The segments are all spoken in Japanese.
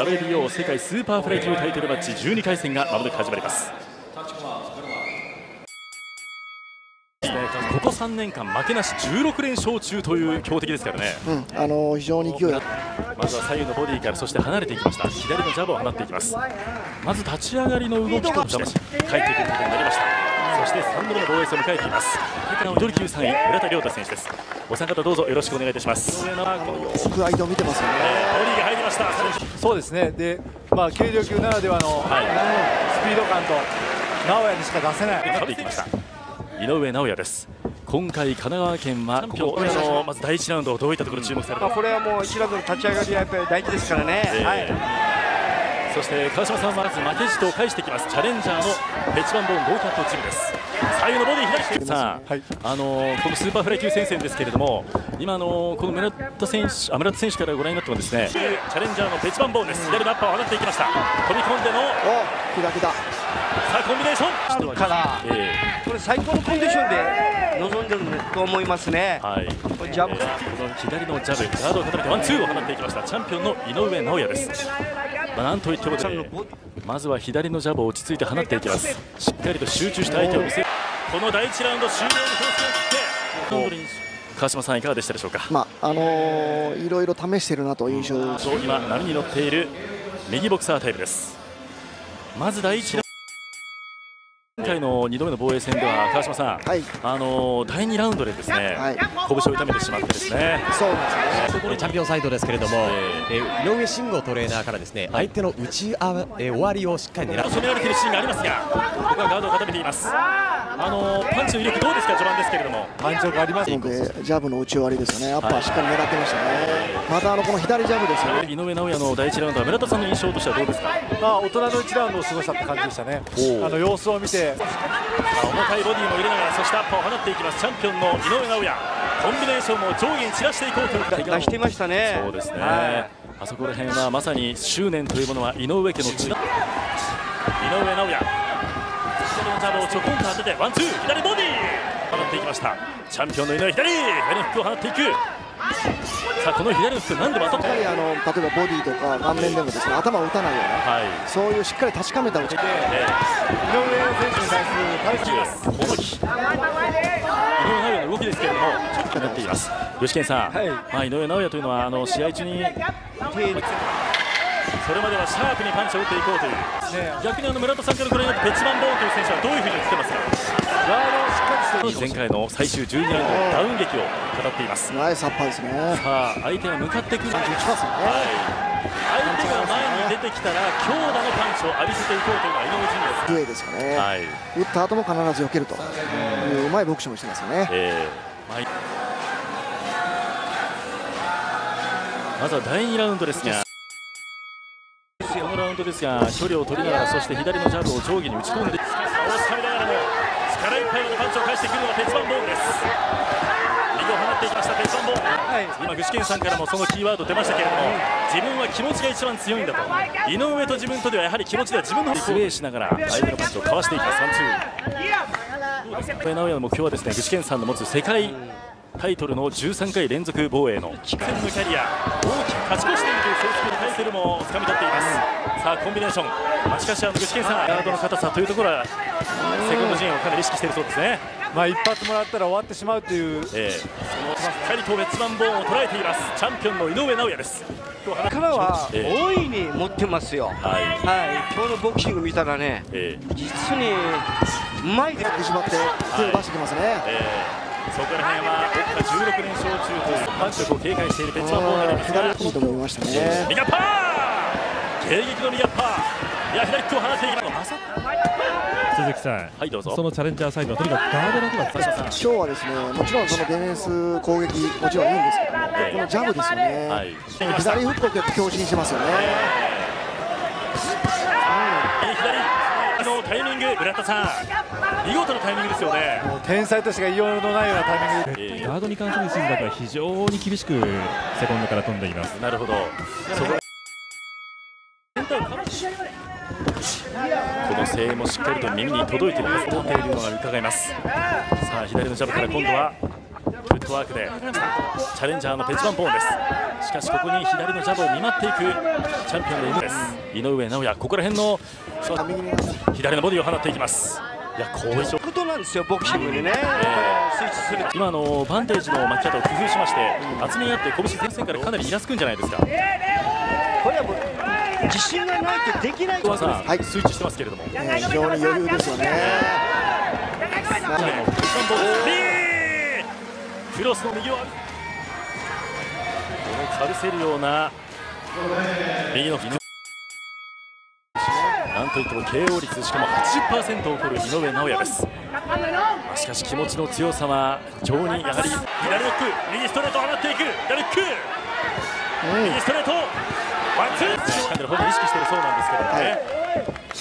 WBO 世界スーパーフライ級タイトルマッチ12回戦がまもなく始まります。ここ3年間負けなし16連勝中という強敵ですからね、うん、あの非常に勢いまずは左右のボディからそして離れていきました。左のジャブを放っていきます。まず立ち上がりの動きとして帰っていくことになりましたそして3度目の防衛戦を迎えています。ミドル級3位村田諒太選手です。お三方どうぞよろしくお願いいたします。よく相手を見てますよね、ボディが入りました。そうですね。でまあ軽量級ならではの、はい、スピード感と直哉にしか出せない。勝っていきました。井上尚弥です。今回神奈川県はここのまず第1ラウンドどういったところ注目されまあ、これはもう1ラウンドの立ち上がりはやっぱり大事ですからね、えー、はいそして川島さんはまず負けじと返してきます。チャレンジャーのペチバンボーンゴーキャットチームです。左右のボディ左手さあ、はい、あのこのスーパーフライ級戦線ですけれども今のこの村田選手あ村田選手からご覧になってもですね。チャレンジャーのペチバンボーンです。左のアッパーを放っていきました。飛び込んでのお左ださあコンビネーション。から、えー、これ最高のコンディションで臨んでると思いますね。はい。ジャブ、えー、この左のジャブ、ガードを固めてワンツーを放っていきました。チャンピオンの井上尚弥です。まあ、なんといっても、ね、まずは左のジャブを落ち着いて放っていきます。しっかりと集中した相手を見せる。この第1ラウンド終了のを切って。川島さんいかがでしたでしょうか。まああのー、いろいろ試してるなという印象。今波に乗っている右ボクサータイプです。まず第1ラウンド。今回の2度目の防衛戦では川島さん、はい、あの第2ラウンドでですね、はい、拳を痛めてしまってですね。そうですねチャンピオンサイドですけれども、えー、井上慎吾トレーナーからですね相手の打ちあ、えー、終わりをしっかり狙う攻められているシーンがありますがここはガードを固めていますあのパンチの威力どうですか序盤ですけれども。パンチ力ありますのでジャブの打ち終わりですよね。アッパーしっかり狙ってましたね、またあのこの左ジャブですよね。井上尚弥の第1ラウンドは村田さんの印象としてはどうですか？まあ大人の1ラウンドを過ごしたって感じでしたね。あの様子を見て。重たいボディも入れながらそしてアッパーを放っていきます。チャンピオンの井上尚弥。コンビネーションも上下に散らしていこうという出してましたね。そうですね、はい、あそこら辺はまさに執念というものは井上家の血井上尚弥このジャブをちょこんと当ててワンツー左ボディ。放っていきました。チャンピオンの井上左。左のフックを放っていく。さあこの左のフック何でも当たりあの例えばボディとか顔面でもですね頭を打たないような、はい、そういうしっかり確かめた打ちで、えー、井上選手に対する対峙ですこの日井上尚弥の動きですけれどもちょっとなっています。吉健さん、はい、まあ、井上尚弥というのはあの試合中にそれまではシャープにパンチを打っていこうという、ね、逆にあの村田さんからご覧になってペチマンボーンという選手はどういうふうに映ってますか？前回の最終12ラウンドダウン劇を語っています。ナイスアッパーですね。さあ相手が向かってくるね、はい相手が前に出てきたら強打のパンチを浴びせていこうというのが井上順です。ですかね、はい、打った後も必ず避けるといううまいボクシングをしてますよね。えーまずは第2ラウンドですが。ウンドですが距離を取りながらそして左のジャブを上下に打ち込んで。押しめながらも力いっぱいのパンチを返してくるのが鉄板ボーンです右を放っていきました鉄板ボーン、はい、今具志堅さんからもそのキーワード出ましたけれども自分は気持ちが一番強い。んだと井上と自分とではやはり気持ちでは自分のプレーしながら相手のパンチをかわしてい。きますワンツー直哉の目標はですね具志堅さんの持つ世界タイトルの13回連続防衛のキ戦のキャリア大きく勝ち越してい。るとい。う成績のタイトルもつかみ取ってい。ますさあコンビネーション。まあ、しかしあの具志堅さんガードの硬さというところはセコンド陣をかなり意識しているそうですね。まあ一発もらったら終わってしまうという、えー、そのしっかりと別番ボーンを捉えています。チャンピオンの井上尚弥です。力は大いに持ってますよ、はい、はい、今日のボクシング見たらね、えー、実にうまいでしまって手を出してきますね、はいえ。ーそこら辺は奥が16連勝中というパンチ力を警戒しているペッチマンボールですが。いいと思いましたね迎撃の右アッパーいや左ックを放っていきます鈴木さん、はいどうぞ。そのチャレンジャーサイドはとにかくガードだけは今日はですね。もちろんそのディフェンス攻撃もちろんいいんですけどこのジャブですよね、はい、左フックを結構強振してますよね、左のタイミング村田さん。見事なタイミングですよね。天才としてが言いようのないようなタイミング。で、え。ー、ガードに関するシーンだけは非常に厳しくセコンドから飛んでいます。なるほど。そここ声援もしっかりと耳に届いているはずというのが伺えます。さあ左のジャブから今度はフットワークでチャレンジャーのペチバンポーンです。しかしここに左のジャブを見舞っていくチャンピオンの M です。井上尚弥ここら辺の左のボディを放っていきます。いやこういうことなんですよボクシングにね、えー、スイッチする今のバンテージの巻き方を工夫しまして厚みがあって拳前線からかなりイラつくんじゃないですか自信がないとできない。さん、はい、スイッチしてますけれども、えー、非常に余裕ですよね、クロスの右を。このかぶせるような右のなんといっても KO 率しかも80%を誇る井上尚弥です。しかし気持ちの強さは非常にやはり左ロック。右ストレート放っていく。左ック、うん、右ストレートかなりほぼ意識しているそうなんですけどもね、はい、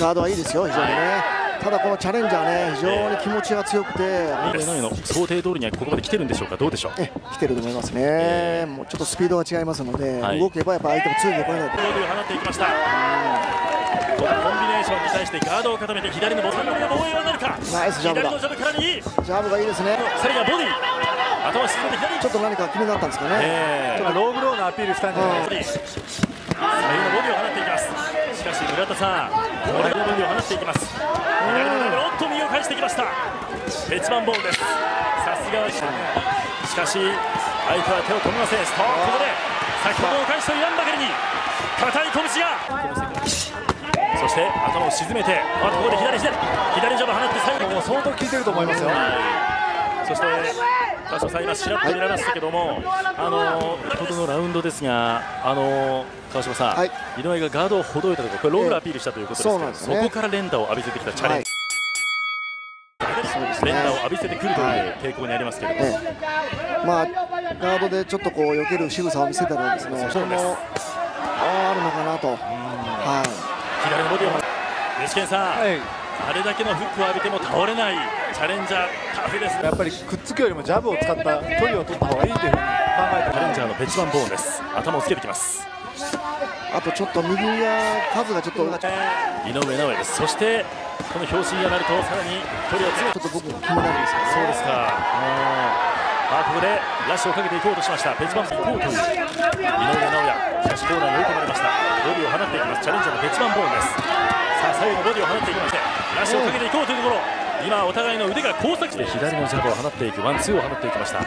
ガードはいいですよ非常にね、はい、ただこのチャレンジャーね非常に気持ちが強くて、えー、の想定通りにはここまで来てるんでしょうか？どうでしょう？え来てると思いますね、えー、もうちょっとスピードが違いますので、はい、動けばやっぱ相手も強いでこれないと。放っていきました、このコンビネーションに対してガードを固めて左のボタンの防衛はなるか？ナイスジャブ左のジャブから右。ジャブがいいですね。さらにはボディ。頭沈めて左。ちょっと何か気になったんですかね、えー、ちょっとローブローのアピールしたんじゃないですか左のボディを放っていきます。しかし村田さんこれのボディを放っていきます。左のおっと右を返してきました。ペチバンボールです。さすがはしかし相手は手を止めません。ストップここで先ほどの返しと言わんばかりに硬い拳がそして頭を沈めてあここで左左左ジャブ放って最後も相当効いてると思いますよ、そして川島さん今しらっと見られましたけどもあのほどのラウンドですがあの川島さん、はい、井上がガードをほどいたところこれロールアピールしたということですけど、えーそね、そこから連打を浴びせてきたチャレンジ、はい、連打を浴びせてくるという傾向にありますけれども、えー、まあガードでちょっとこう避ける仕草を見せたらです。ねそれもあるのかなと。はい。左のボディを具志堅さん、はい、あれだけのフックを浴びても倒れない。チャレンジャータフですやっぱりくっつくよりもジャブを使った距離を取った方がいいというふうに考えてチャレンジャーのペチバンボーンです。頭をつけてきます。あとちょっと右が数がちょっと井上尚弥です。そしてこの表紙がなるとさらに距離を詰めちょっと僕気になるんですけど、ね、そうですか。あここでラッシュをかけていこうとしました。ペチバン行こうという井上尚弥。しかしコーナーに追い込まれました。ボディを放っていきます。チャレンジャーのペチバンボーンです最後のボディを放っていきましてラッシュをかけていこうというところ。今お互いの腕が交錯して左のジャブを放っていくワンツーを放っていきました。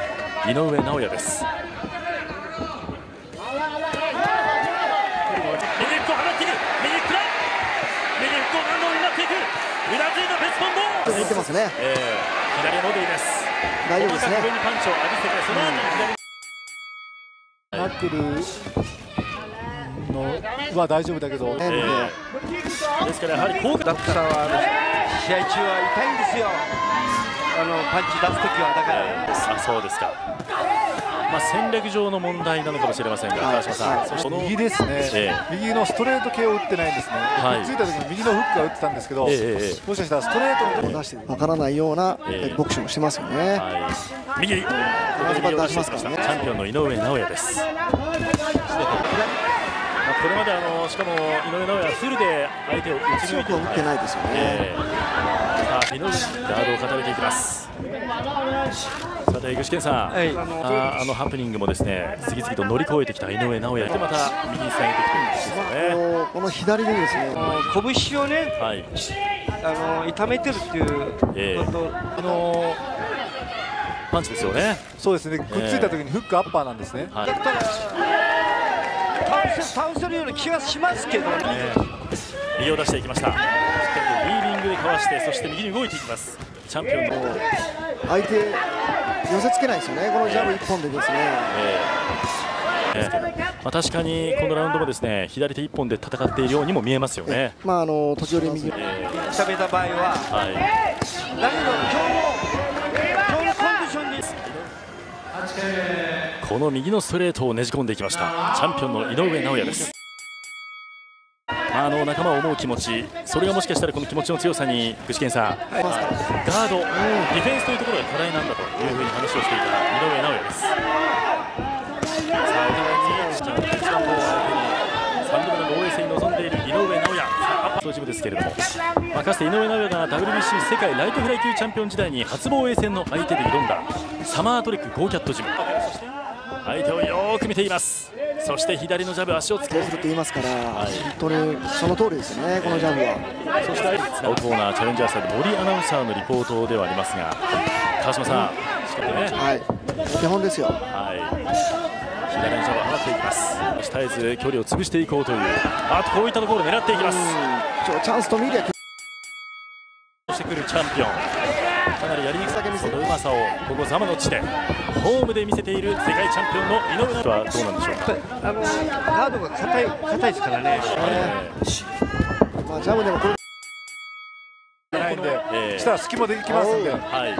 井上尚弥です。右フックを放っていく。右フックだ右フックを何度もなっていく。うなずいたペチバンボーンてますね、えー、左ボディです。大丈夫ですね。上にパンチを浴びせてその後ナックル。のは大丈夫だけど、えー、ですからやはり効果だったら試合中は痛いんですよ。あのパンチ出すときはだから。あそうですか。まあ、戦略上の問題なのかもしれませんが、川島さん、そして。右ですね、えー、右のストレート系を打ってないんですね、はい、ついた時に右のフックが打ってたんですけど、えー、もしかしたらストレートを出してわからないような、えー、ボクシングしてますよね。はい、右、右を出しますからね、チャンピオンの井上尚弥です。まであのしかも井上尚弥はフルで相手を打ち抜いて打ってないですよね、えー、さあ井上ガードを固めていきます。さて具志堅さん、はい、ああのハプニングもですね次々と乗り越えてきた井上尚弥でまた右につなげてきてるんですよね、この左でですね。拳をね、はい、あの痛めてるっていう、えー、あのパンチですよね。そうですね。くっついた時にフックアッパーなんですね、はい、倒せ倒せるような気がしますけどね、えー、右を出していきました。しっかりとリーディングでかわしてそして右に動いていきます。チャンピオン。の相手寄せつけないですよね。このジャブ1本でですね、えーえー、まあ、確かにこのラウンドもですね左手1本で戦っているようにも見えますよね。まああの時折右、えー、食べた場合は、はい、だけど今日も今日のコンディションにこの右のストレートをねじ込んでいきましたチャンピオンの井上尚弥です。あの仲間を思う気持ち、それがもしかしたらこの気持ちの強さに具志堅さん、ガード、ディフェンスというところが課題なんだというふうに話をしていた井上尚弥です。さあお互いに一番こう相手に3度目の防衛戦に臨んでいる井上尚弥、そトジムですけれども、まあ、かつて井上尚弥が WBC 世界ライトフライ級チャンピオン時代に初防衛戦の相手で挑んだサマートレックゴーキャットジム相手をよく見ています。そして左のジャブ足をつけると言いますから、はい、本当にその通りですねこのジャブは。そして青コーナーチャレンジャーサイド森アナウンサーのリポートではありますが川島さん、しっかりね。はい。基本ですよ。はい。左のジャブを放っていきます。絶えず距離を潰していこうという。あとこういったところを狙っていきます。チャンスと見てしてくるチャンピオンかなりやりにくさげ見せるうまさをここザマの地でホームで見せている世界チャンピオンの井上はどうなんでしょうか？あのガードが硬い硬いですからね、えー、まあジャムでもこれないんで、えー、したら隙間できますんで、はい。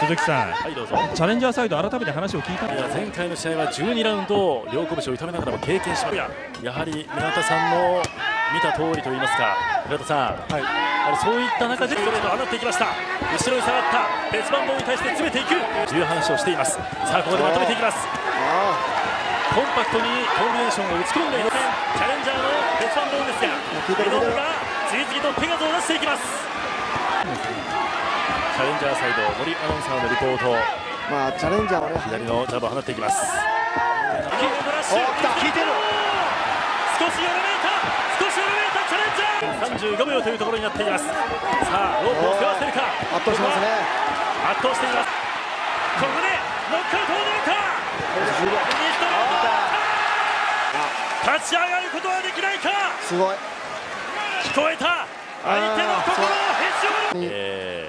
鈴木さん、はい、どうぞ。チャレンジャーサイド改めて話を聞いた。いや前回の試合は12ラウンドを両拳を痛めながらも経験しました。やはり村田さんの見た通りといいますか村田さん、はい、あれそういった中でストレートを放っていきました。後ろに下がった。別番号に対して詰めていく。という話をしています。さあここでまとめていきます。コンパクトにコンビネーションを打ち込んでいますチャレンジャーの別番号ですが井上が次々と手数を出していきます。チャレンジャーサイド森アナウンサーのリポート。まあチャレンジャーはね左のジャブを放っていきます。効い。てる。少し緩めた35秒というところになっています。さあロープを背負わせるか？圧倒しますね。圧倒しています。ここでノックアウトを狙うか立ち上がることはできないか？すごい。聞こえた？相手の心をへし折る、え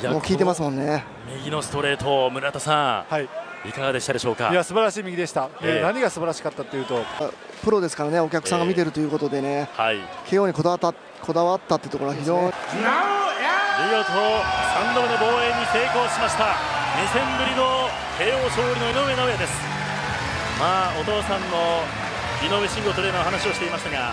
ー。もう効いてますもんね。右のストレート村田さん、はい、いかがでしたでしょうか？いや素晴らしい右でした、えー、何が素晴らしかったというと。プロですからねお客さんが見てるということでね、えー、はい、KO にこだわったこだわったっていうところは非常に、ね、見事3度目の防衛に成功しました。2戦ぶりの KO 勝利の井上尚弥です。まあお父さんの井上慎吾トレーナーの話をしていましたが